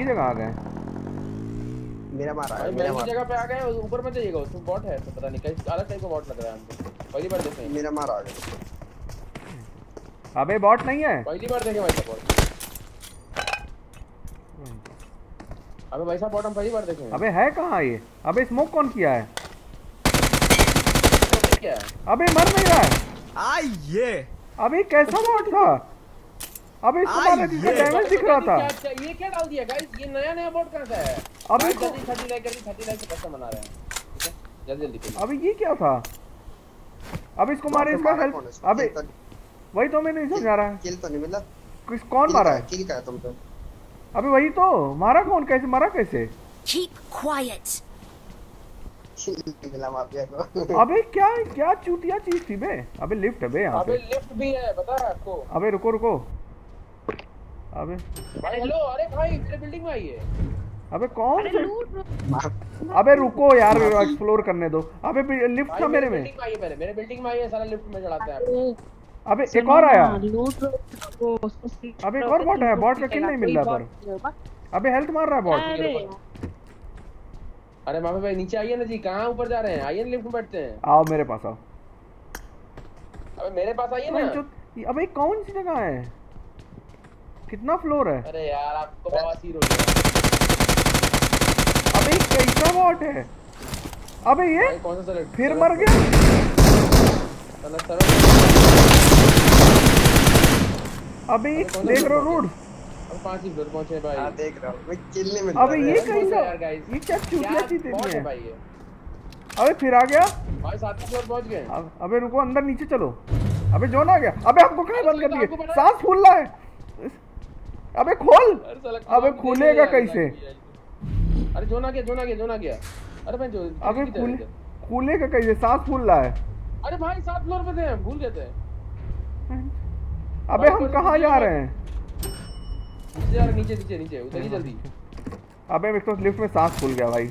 जगह आ गए। मेरा मारा है मेरा मारा जगह पे आ गए ऊपर मत जाइएगा उसमें बॉट है तो पता नहीं कैसे अलग टाइप का बॉट लग रहा है हमको। पहली बार देखे। मेरा मारा आ गया अबे बॉट नहीं है। पहली बार देखे भाई साहब बॉट अबे भाई साहब बॉट हम पहली बार देखे। अबे है कहाँ ये? अबे स्मोक कौन किया है? क्या है। अबे मर नहीं रहा है। आई ये अबे कैसा बॉट था? अबे इसको आई मारा जिसका ये। डैमेज दिख रहा था। ये क्या डाल दिया गाइस ये नया नया बॉट कहाँ से है अबे जल्दी 30 लाइक कर दी 30 लाइक से पैसा बना रहे हैं। ठीक है? जल्दी जल्दी अबे ये क्या था? अबे इसको मारे इसका हेल्प? अबे तो- वही तो मैं नहीं समझा रहा। है किल तो नहीं मिला। किस कौन मारा है? किल का तुम तो अबे वही तो। मारा कौन? कैसे मारा कैसे? Keep quiet. किल नहीं मिला माफिया को। अबे क्या क्या चूतिया चीज़ थी बे। अबे लिफ्ट है बे यहाँ अबे लिफ्ट भी है पता है आपको। अबे रुको रुको। अबे। भाई हेलो अरे भाई मेरे बिल्डिंग में आइए अबे कौन से अबे रुको यार एक्सप्लोर करने दो। अबे लिफ्ट था मेरे में। बिल्डिंग में आइए पहले मेरे बिल्डिंग में आइए सारा लिफ्ट में चढ़ाते हैं। अबे एक और आया। लूट अबे एक और बॉट है बॉट का किल नहीं मिल रहा पर। अबे हेल्थ मार रहा है बॉट अरे। माफ़ी भाई नीचे आइए ना जी कहाँ ऊपर जा रहे हैं? आइए ना लिफ्ट में बैठते हैं। आओ मेरे पास आओ। अबे मेरे पास आइए ना। अबे कौन सी जगह है? कितना फ्लोर है? अरे यार आपको बवासीर हो गया अबे ये कैसा बॉट है? अबे ये कौन सा सर फिर मर गया। अबे ये देख रहे हो रोड। अब पाँच ही फ्लोर पहुँचे भाई। हाँ देख रहा हूँ। मैं किल नहीं मिला अबे ये कैसा यार guys? ये क्या चूतिया चीज़ है है? भाई ये। अबे फिर आ गया। भाई सातवें फ्लोर पहुँच गए। अबे रुको अंदर नीचे चलो। अबे जोन आ गया। अबे हमको कहाँ बंद कर दिए। सांस फूल रहा है। अबे खोल। अबे खुलेगा कैसे? अरे जोना गया जोना गया जोना गया। अरे मैं जो अबे खुल? खुलेगा कैसे? सांस फूल रहा है। अरे भाई सात फ्लोर पे थे हम भूल गए थे। अबे हम कहाँ जा रहे हैं? नीचे नीचे नीचे उतरिए जल्दी। अबे एक तो लिफ्ट में सांस फूल गया भाई।